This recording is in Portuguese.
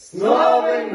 Z Nowym